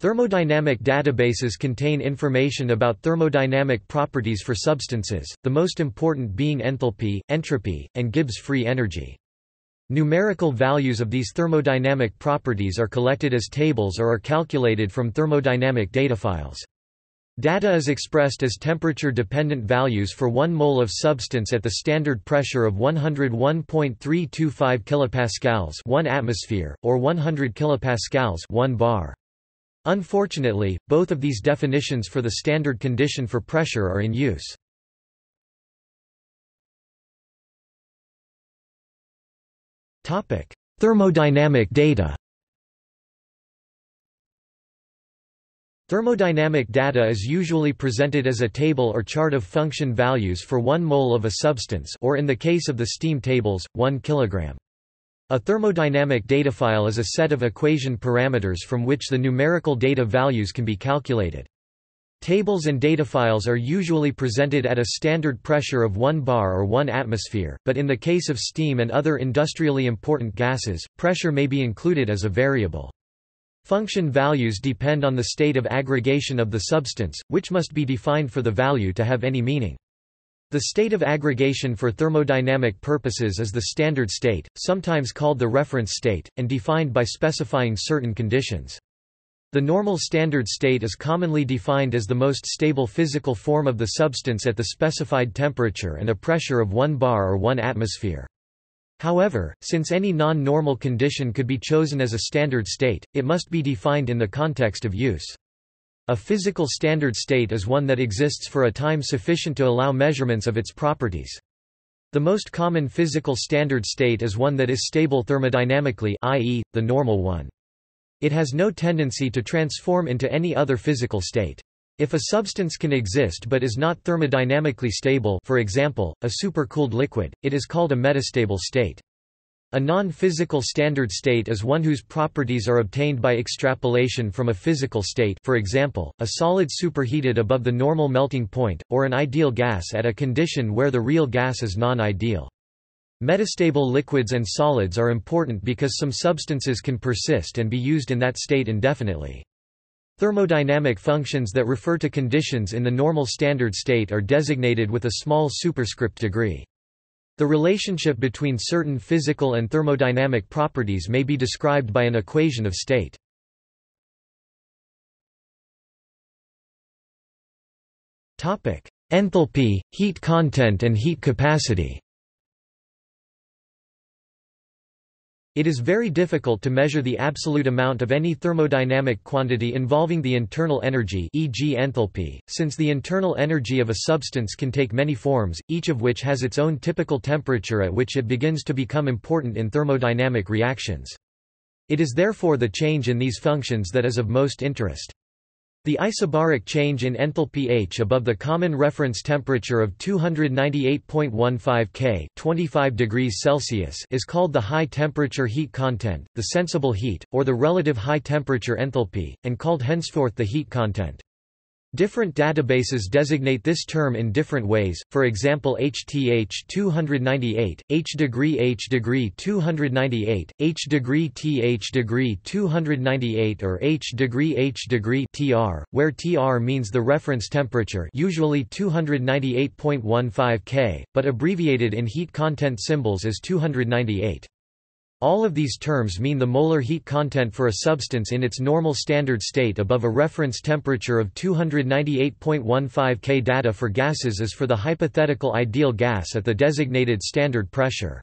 Thermodynamic databases contain information about thermodynamic properties for substances, the most important being enthalpy, entropy, and Gibbs free energy. Numerical values of these thermodynamic properties are collected as tables or are calculated from thermodynamic data files. Data is expressed as temperature-dependent values for 1 mole of substance at the standard pressure of 101.325 kilopascals 1 atmosphere, or 100 kilopascals 1 bar. Unfortunately, both of these definitions for the standard condition for pressure are in use. Thermodynamic data Thermodynamic data is usually presented as a table or chart of function values for 1 mole of a substance or in the case of the steam tables, 1 kg. A thermodynamic data file is a set of equation parameters from which the numerical data values can be calculated. Tables and data files are usually presented at a standard pressure of 1 bar or 1 atmosphere, but in the case of steam and other industrially important gases, pressure may be included as a variable. Function values depend on the state of aggregation of the substance, which must be defined for the value to have any meaning. The state of aggregation for thermodynamic purposes is the standard state, sometimes called the reference state, and defined by specifying certain conditions. The normal standard state is commonly defined as the most stable physical form of the substance at the specified temperature and a pressure of 1 bar or 1 atmosphere. However, since any non-normal condition could be chosen as a standard state, it must be defined in the context of use. A physical standard state is one that exists for a time sufficient to allow measurements of its properties. The most common physical standard state is one that is stable thermodynamically i.e., the normal one. It has no tendency to transform into any other physical state. If a substance can exist but is not thermodynamically stable for example, a supercooled liquid, it is called a metastable state. A non-physical standard state is one whose properties are obtained by extrapolation from a physical state for example, a solid superheated above the normal melting point, or an ideal gas at a condition where the real gas is non-ideal. Metastable liquids and solids are important because some substances can persist and be used in that state indefinitely. Thermodynamic functions that refer to conditions in the normal standard state are designated with a small superscript degree. The relationship between certain physical and thermodynamic properties may be described by an equation of state. Enthalpy, heat content and heat capacity It is very difficult to measure the absolute amount of any thermodynamic quantity involving the internal energy e.g. enthalpy, since the internal energy of a substance can take many forms, each of which has its own typical temperature at which it begins to become important in thermodynamic reactions. It is therefore the change in these functions that is of most interest. The isobaric change in enthalpy H above the common reference temperature of 298.15 K 25 degrees Celsius is called the high temperature heat content, the sensible heat, or the relative high temperature enthalpy, and called henceforth the heat content. Different databases designate this term in different ways, for example HTH 298, H degree H degree 298, H degree TH degree 298 or H degree H degree TR, where TR means the reference temperature usually 298.15 K, but abbreviated in heat content symbols as 298. All of these terms mean the molar heat content for a substance in its normal standard state above a reference temperature of 298.15 K. Data for gases is for the hypothetical ideal gas at the designated standard pressure.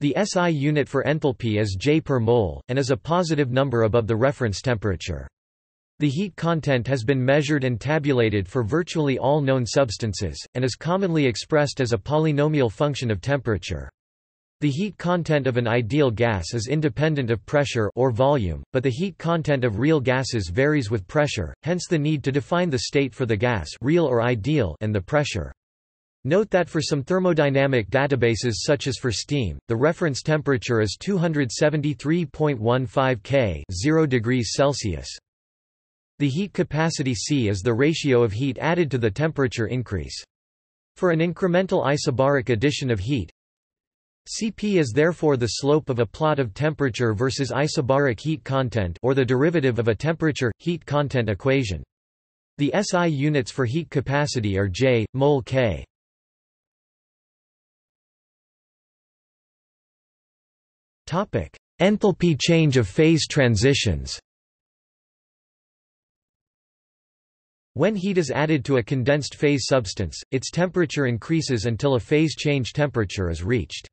The SI unit for enthalpy is J per mole, and is a positive number above the reference temperature. The heat content has been measured and tabulated for virtually all known substances, and is commonly expressed as a polynomial function of temperature. The heat content of an ideal gas is independent of pressure or volume, but the heat content of real gases varies with pressure, hence the need to define the state for the gas real or ideal and the pressure. Note that for some thermodynamic databases such as for steam, the reference temperature is 273.15 K 0 degrees Celsius. The heat capacity C is the ratio of heat added to the temperature increase. For an incremental isobaric addition of heat, Cp is therefore the slope of a plot of temperature versus isobaric heat content or the derivative of a temperature-heat content equation. The SI units for heat capacity are J, mol K. Enthalpy change of phase transitions When heat is added to a condensed phase substance, its temperature increases until a phase change temperature is reached.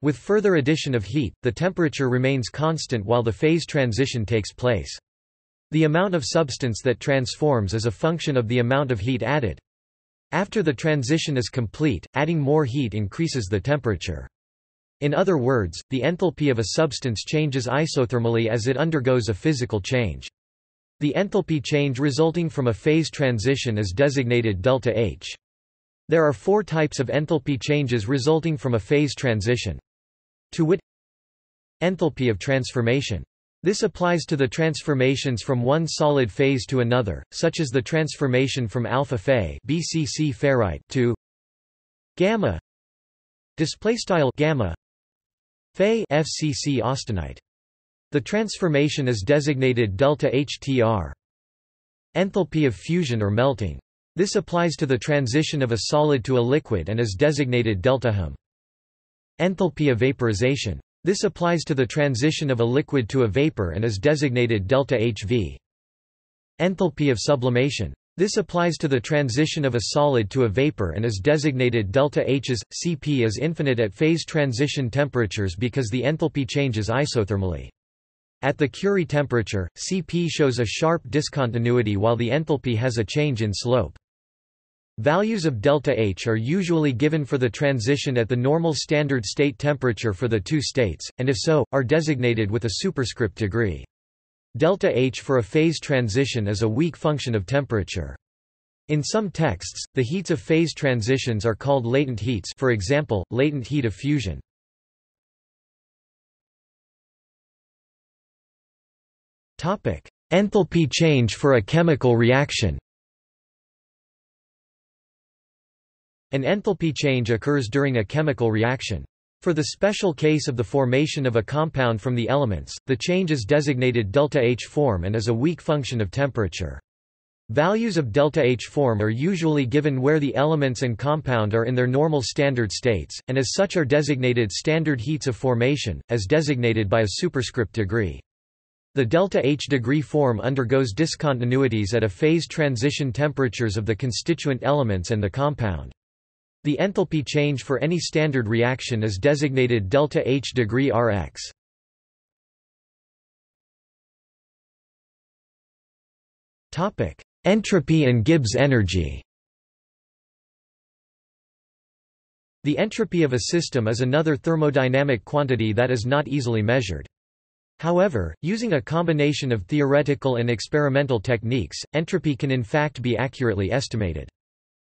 With further addition of heat, the temperature remains constant while the phase transition takes place. The amount of substance that transforms is a function of the amount of heat added. After the transition is complete, adding more heat increases the temperature. In other words, the enthalpy of a substance changes isothermally as it undergoes a physical change. The enthalpy change resulting from a phase transition is designated delta H. There are four types of enthalpy changes resulting from a phase transition. To wit Enthalpy of transformation. This applies to the transformations from one solid phase to another, such as the transformation from alpha Fe BCC ferrite to gamma display style gamma Fe FCC austenite. The transformation is designated delta HTR. Enthalpy of fusion or melting. This applies to the transition of a solid to a liquid and is designated delta HM. Enthalpy of vaporization. This applies to the transition of a liquid to a vapor and is designated delta HV. Enthalpy of sublimation. This applies to the transition of a solid to a vapor and is designated delta H's. Cp is infinite at phase transition temperatures because the enthalpy changes isothermally. At the Curie temperature, Cp shows a sharp discontinuity while the enthalpy has a change in slope. Values of delta H are usually given for the transition at the normal standard state temperature for the two states, and if so, are designated with a superscript degree. Delta H for a phase transition is a weak function of temperature. In some texts, the heats of phase transitions are called latent heats for example, latent heat of fusion. Enthalpy change for a chemical reaction An enthalpy change occurs during a chemical reaction. For the special case of the formation of a compound from the elements, the change is designated delta H form and is a weak function of temperature. Values of delta H form are usually given where the elements and compound are in their normal standard states, and as such are designated standard heats of formation, as designated by a superscript degree. The delta H degree form undergoes discontinuities at a phase transition temperatures of the constituent elements and the compound. The enthalpy change for any standard reaction is designated delta H degree Rx. Topic: Entropy and Gibbs energy. The entropy of a system is another thermodynamic quantity that is not easily measured. However, using a combination of theoretical and experimental techniques, entropy can in fact be accurately estimated.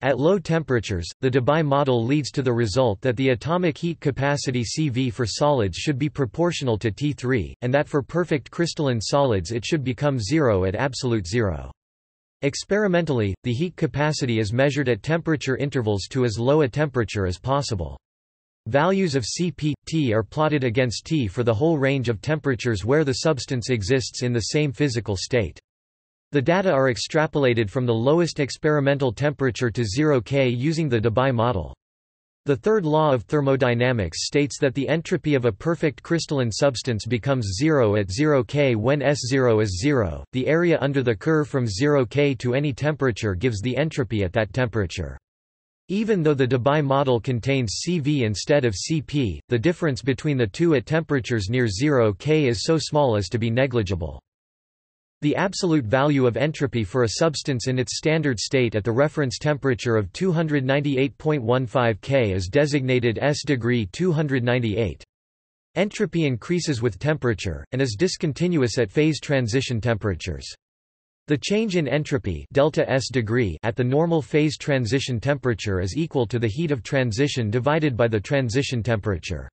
At low temperatures, the Debye model leads to the result that the atomic heat capacity CV for solids should be proportional to T3, and that for perfect crystalline solids it should become zero at absolute zero. Experimentally, the heat capacity is measured at temperature intervals to as low a temperature as possible. Values of Cp, T are plotted against T for the whole range of temperatures where the substance exists in the same physical state. The data are extrapolated from the lowest experimental temperature to 0 K using the Debye model. The third law of thermodynamics states that the entropy of a perfect crystalline substance becomes zero at 0 K when S0 is zero. The area under the curve from 0 K to any temperature gives the entropy at that temperature. Even though the Debye model contains CV instead of Cp, the difference between the two at temperatures near 0 K is so small as to be negligible. The absolute value of entropy for a substance in its standard state at the reference temperature of 298.15 K is designated S degree 298. Entropy increases with temperature, and is discontinuous at phase transition temperatures. The change in entropy delta S degree at the normal phase transition temperature is equal to the heat of transition divided by the transition temperature.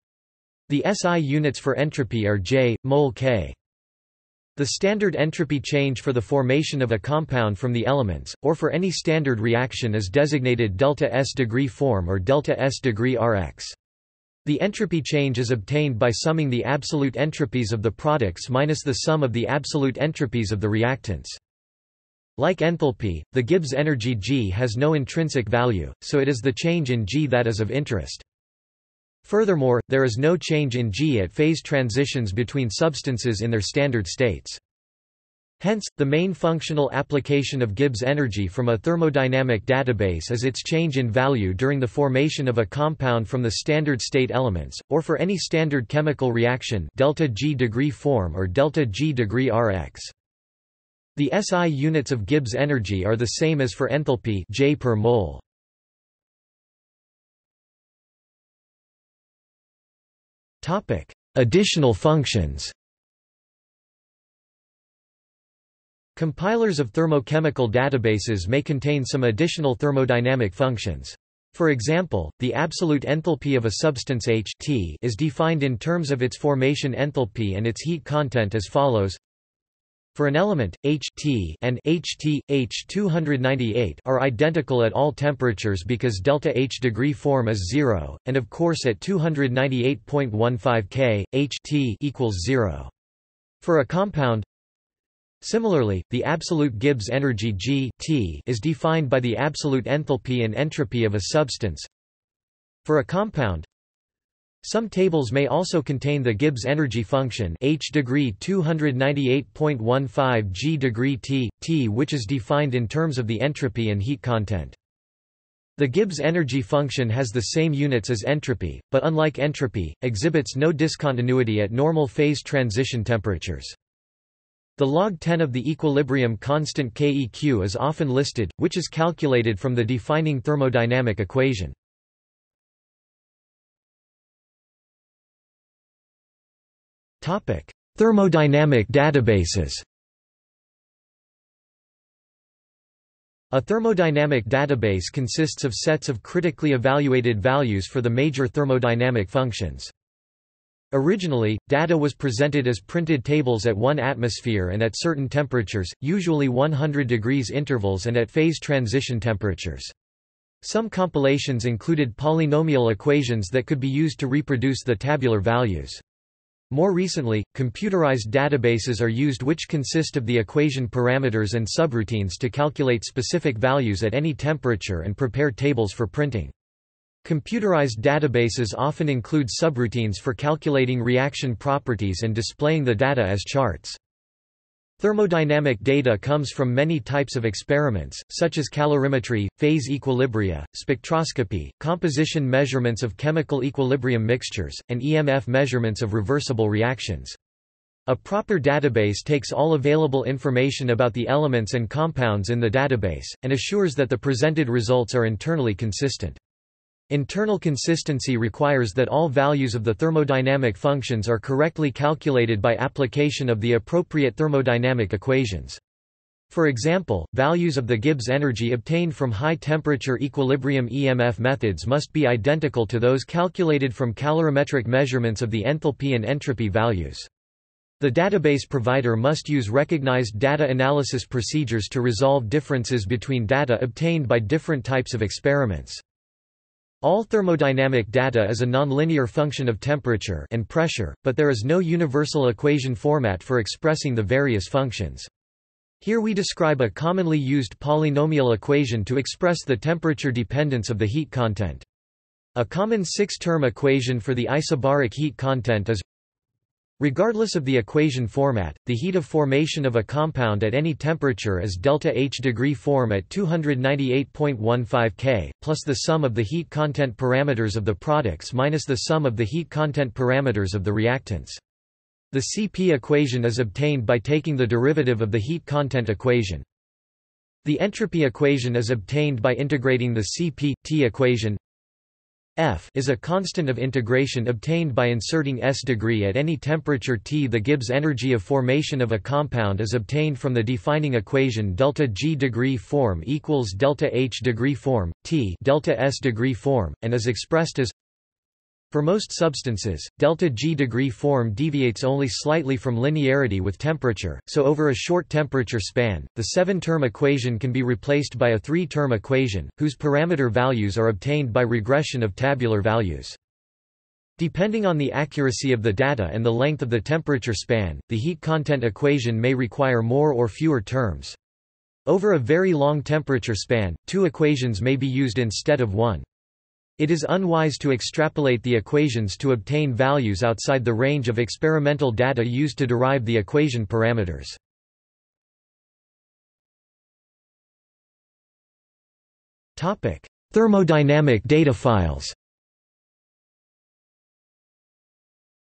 The SI units for entropy are J, mol K. The standard entropy change for the formation of a compound from the elements, or for any standard reaction is designated delta S degree form or delta S degree Rx. The entropy change is obtained by summing the absolute entropies of the products minus the sum of the absolute entropies of the reactants. Like enthalpy, the Gibbs energy G has no intrinsic value, so it is the change in G that is of interest. Furthermore, there is no change in G at phase transitions between substances in their standard states. Hence, the main functional application of Gibbs energy from a thermodynamic database is its change in value during the formation of a compound from the standard state elements, or for any standard chemical reaction delta G degree form or delta G degree Rx. The SI units of Gibbs energy are the same as for enthalpy J per mole. Additional functions. Compilers of thermochemical databases may contain some additional thermodynamic functions. For example, the absolute enthalpy of a substance H T is defined in terms of its formation enthalpy and its heat content as follows. For an element, H T and H T, H 298 are identical at all temperatures because delta H degree form is zero, and of course at 298.15 K, H T equals zero. For a compound, Similarly, the absolute Gibbs energy G T is defined by the absolute enthalpy and entropy of a substance. For a compound, some tables may also contain the Gibbs energy function H degree 298.15 G degree T, T which is defined in terms of the entropy and heat content. The Gibbs energy function has the same units as entropy, but unlike entropy, exhibits no discontinuity at normal phase transition temperatures. The log 10 of the equilibrium constant Keq is often listed, which is calculated from the defining thermodynamic equation. Thermodynamic databases A thermodynamic database consists of sets of critically evaluated values for the major thermodynamic functions. Originally, data was presented as printed tables at 1 atmosphere and at certain temperatures, usually 100 degrees intervals and at phase transition temperatures. Some compilations included polynomial equations that could be used to reproduce the tabular values. More recently, computerized databases are used which consist of the equation parameters and subroutines to calculate specific values at any temperature and prepare tables for printing. Computerized databases often include subroutines for calculating reaction properties and displaying the data as charts. Thermodynamic data comes from many types of experiments, such as calorimetry, phase equilibria, spectroscopy, composition measurements of chemical equilibrium mixtures, and EMF measurements of reversible reactions. A proper database takes all available information about the elements and compounds in the database, and assures that the presented results are internally consistent. Internal consistency requires that all values of the thermodynamic functions are correctly calculated by application of the appropriate thermodynamic equations. For example, values of the Gibbs energy obtained from high-temperature equilibrium EMF methods must be identical to those calculated from calorimetric measurements of the enthalpy and entropy values. The database provider must use recognized data analysis procedures to resolve differences between data obtained by different types of experiments. All thermodynamic data is a nonlinear function of temperature and pressure, but there is no universal equation format for expressing the various functions. Here we describe a commonly used polynomial equation to express the temperature dependence of the heat content. A common six-term equation for the isobaric heat content is Regardless of the equation format, the heat of formation of a compound at any temperature is delta H degree form at 298.15 K, plus the sum of the heat content parameters of the products minus the sum of the heat content parameters of the reactants. The CP equation is obtained by taking the derivative of the heat content equation. The entropy equation is obtained by integrating the CP, T equation F is a constant of integration obtained by inserting s degree at any temperature T. The Gibbs energy of formation of a compound is obtained from the defining equation delta G degree form equals delta H degree form T delta S degree form and is expressed as for most substances, delta G degree form deviates only slightly from linearity with temperature, so over a short temperature span, the seven-term equation can be replaced by a three-term equation, whose parameter values are obtained by regression of tabular values. Depending on the accuracy of the data and the length of the temperature span, the heat content equation may require more or fewer terms. Over a very long temperature span, two equations may be used instead of one. It is unwise to extrapolate the equations to obtain values outside the range of experimental data used to derive the equation parameters. Thermodynamic data files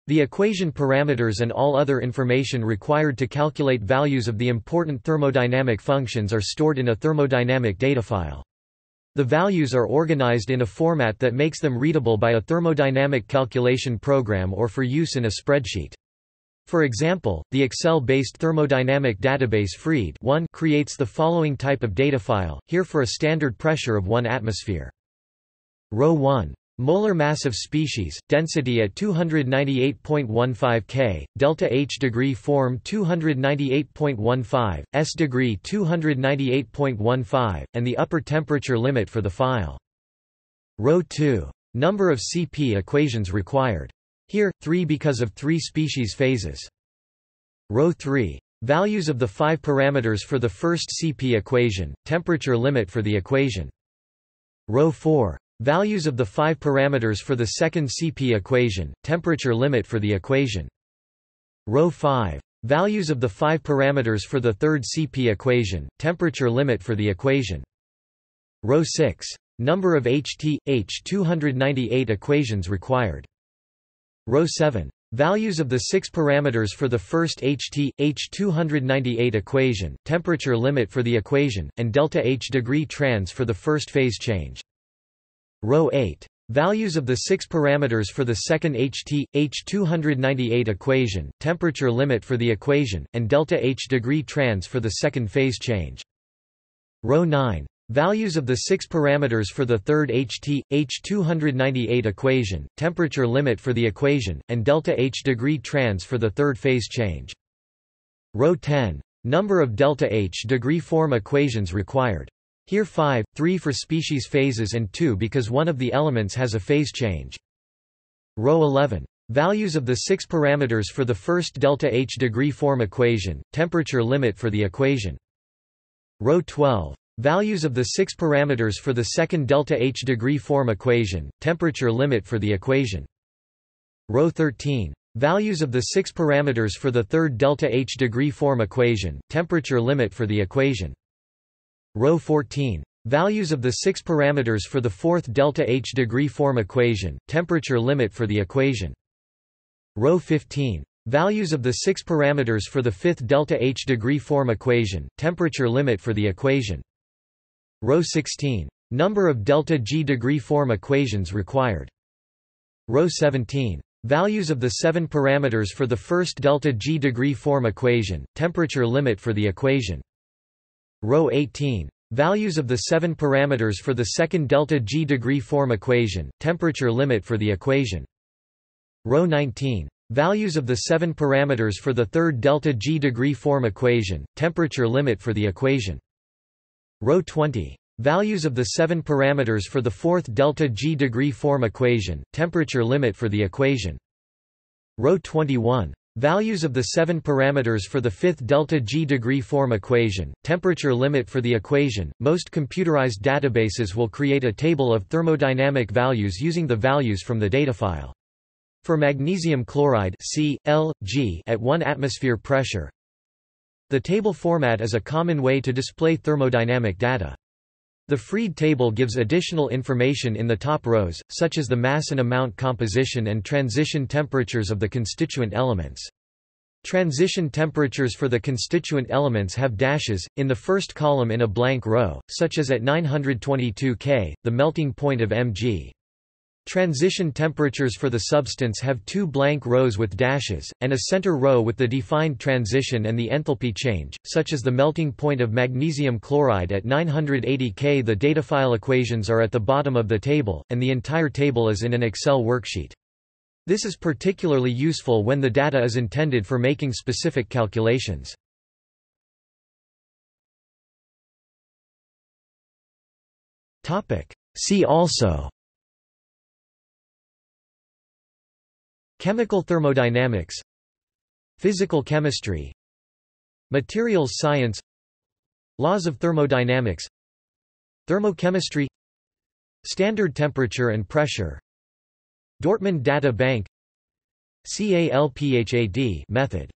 The equation parameters and all other information required to calculate values of the important thermodynamic functions are stored in a thermodynamic data file. The values are organized in a format that makes them readable by a thermodynamic calculation program or for use in a spreadsheet. For example, the Excel-based thermodynamic database FREED 1 creates the following type of data file, here for a standard pressure of 1 atmosphere. Row 1 Molar mass of species, density at 298.15 K, delta H degree form 298.15, S degree 298.15, and the upper temperature limit for the file. Row 2. Number of CP equations required. Here, 3 because of 3 species phases. Row 3. Values of the 5 parameters for the first CP equation, temperature limit for the equation. Row 4. Values of the five parameters for the second CP equation, temperature limit for the equation. Row 5. Values of the five parameters for the third CP equation, temperature limit for the equation. Row 6. Number of HT, H298 equations required. Row 7. Values of the six parameters for the first HT, H298 equation, temperature limit for the equation, and delta H degree trans for the first phase change. Row 8. Values of the six parameters for the second HT, H298 equation, temperature limit for the equation, and delta H degree trans for the second phase change. Row 9. Values of the six parameters for the third HT, H298 equation, temperature limit for the equation, and delta H degree trans for the third phase change. Row 10. Number of delta H degree form equations required. Here 5, 3 for species phases and 2 because one of the elements has a phase change. Row 11. Values of the six parameters for the first delta H degree form equation, temperature limit for the equation. Row 12. Values of the six parameters for the second delta H degree form equation, temperature limit for the equation. Row 13. Values of the six parameters for the third delta H degree form equation, temperature limit for the equation. Row 14. Values of the six parameters for the fourth delta H degree form equation, temperature limit for the equation. Row 15. Values of the six parameters for the fifth delta H degree form equation, temperature limit for the equation. Row 16. Number of delta G degree form equations required. Row 17. Values of the seven parameters for the first delta G degree form equation, temperature limit for the equation. Row 18. Values of the seven parameters for the second delta G degree form equation, temperature limit for the equation. Row 19. Values of the seven parameters for the third delta G degree form equation, temperature limit for the equation. Row 20. Values of the seven parameters for the fourth delta G degree form equation, temperature limit for the equation. Row 21. Values of the seven parameters for the fifth delta G degree form equation, temperature limit for the equation. Most computerized databases will create a table of thermodynamic values using the values from the data file. For magnesium chloride C, L, G at 1 atmosphere pressure, the table format is a common way to display thermodynamic data. The Freed table gives additional information in the top rows, such as the mass and amount composition and transition temperatures of the constituent elements. Transition temperatures for the constituent elements have dashes, in the first column in a blank row, such as at 922 K, the melting point of Mg. Transition temperatures for the substance have two blank rows with dashes, and a center row with the defined transition and the enthalpy change, such as the melting point of magnesium chloride at 980 K. The datafile equations are at the bottom of the table, and the entire table is in an Excel worksheet. This is particularly useful when the data is intended for making specific calculations. See also Chemical thermodynamics. Physical chemistry. Materials science. Laws of thermodynamics. Thermochemistry. Standard temperature and pressure. Dortmund Data Bank. CALPHAD method